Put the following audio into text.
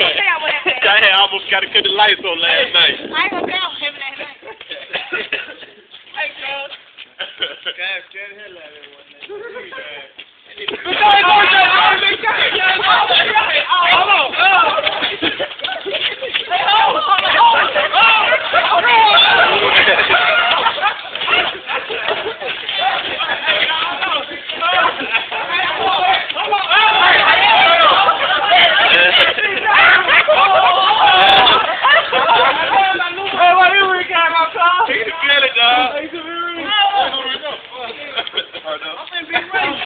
I almost got to cut the lights on last night. I ain't gonna tell him that night. Hey, Charles. Guys, get hell out of it one night. up and be ready.